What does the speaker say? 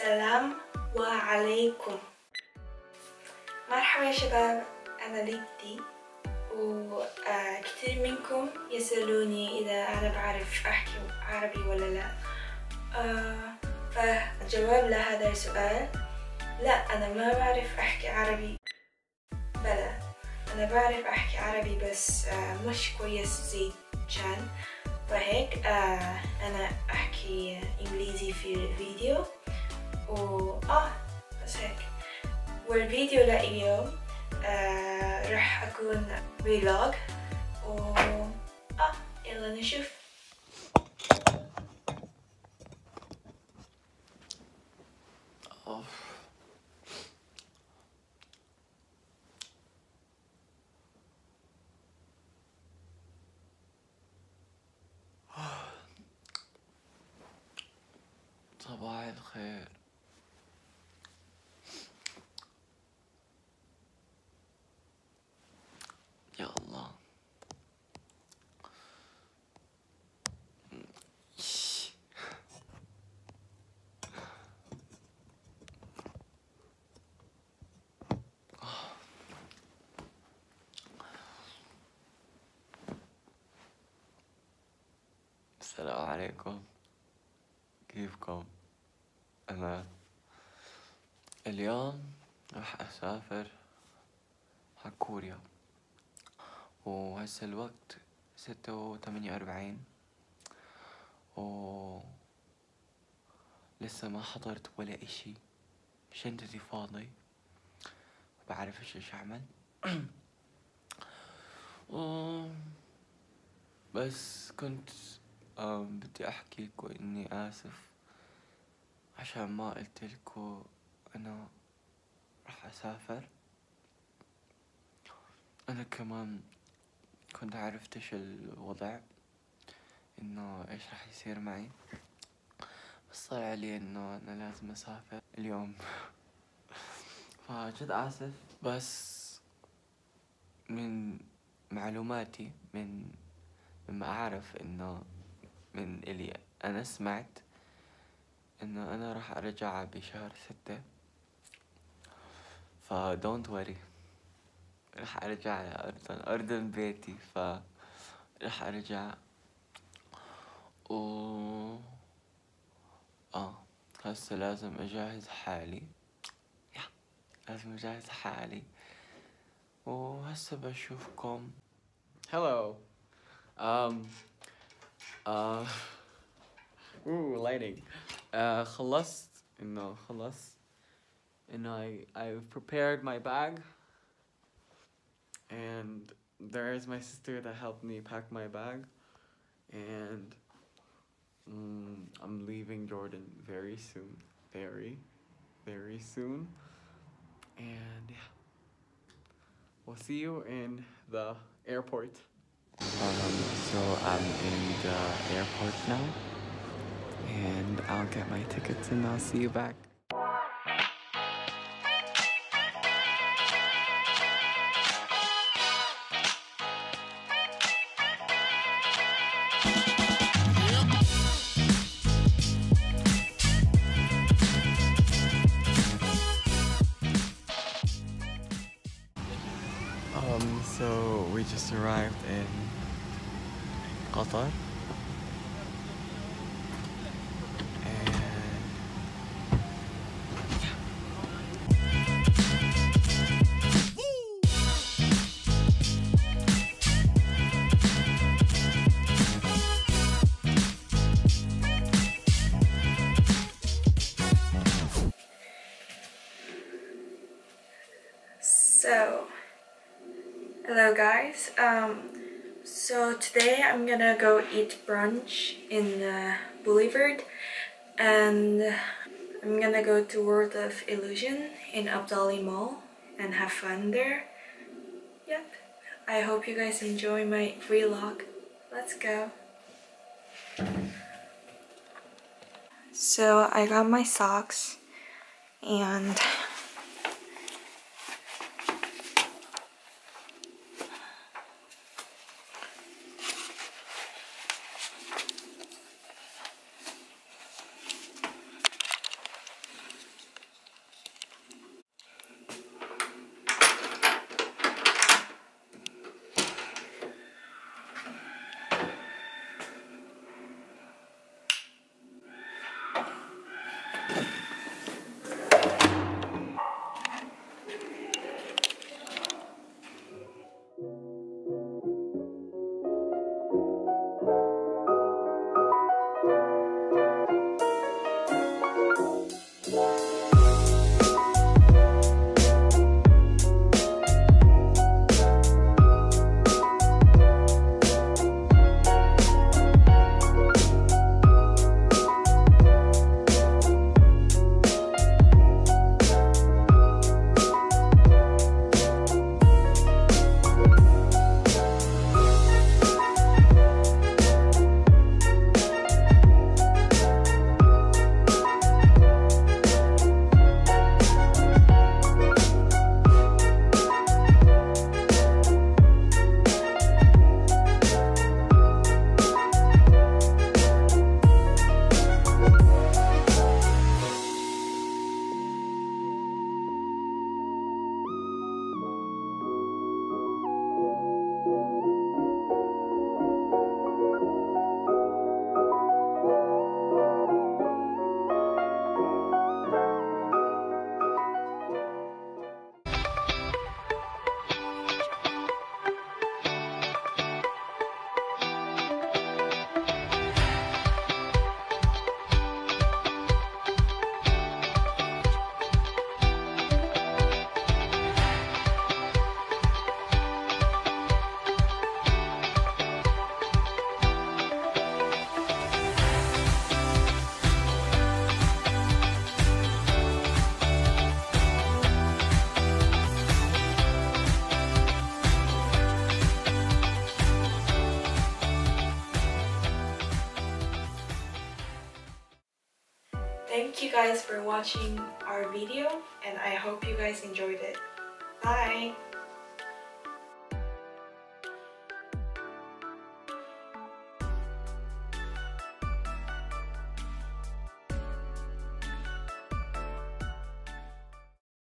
السلام وعليكم. مرحبا يا شباب أنا ليدي وكثير منكم يسألوني إذا أنا بعرف أحكي عربي ولا لا. آه، فالجواب لهذا السؤال. لا أنا ما بعرف أحكي عربي. بلى أنا بعرف أحكي عربي بس آه، مش كويس زي كان فهيك آه أنا أحكي إنجليزي في الفيديو و آه بس هيك والفيديو لليوم آه راح أكون فلوج و آه يلا نشوف. صباح الخير يا الله السلام عليكم. كيفكم؟ أنا اليوم راح أسافر على كوريا وهسه الوقت ستة وثمانية وأربعين. و لسه ما حضرت ولا إشي. شنطتي فاضي بعرف إيش أعمل. و بس كنت بدي أحكيكوا إني آسف. عشان ما قلتلكوا أنا راح أسافر. أنا كمان كنت عرفت إيش الوضع إنه إيش راح يصير معي. بس طلع لي إنه أنا لازم أسافر اليوم. فجد آسف. بس من معلوماتي من مما أعرف إنه من اللي أنا سمعت إنه أنا راح أرجع بشهر ستة. فا دونت وري راح أرجع على أردن أردن بيتي. ف راح أرجع. و آه هسه لازم أجهز حالي. لازم أجهز حالي. وهسه بشوفكم. Hello. Um. Uh. Ooh, lighting. Uh, خلصت إنه خلصت إنه I I've prepared my bag. And there is my sister that helped me pack my bag. And mm, I'm leaving Jordan very soon. Very, very soon. And yeah. We'll see you in the airport. So I'm in the airport now, and I'll get my tickets and I'll see you back. Um, so we just arrived in Qatar. So, hello guys. Um, so today I'm gonna go eat brunch in uh, Boulevard, and I'm gonna go to World of Illusion in Abdali Mall and have fun there. Yep. I hope you guys enjoy my vlog. Let's go. So I got my socks and Thank you guys for watching our video and I hope you guys enjoyed it. Bye!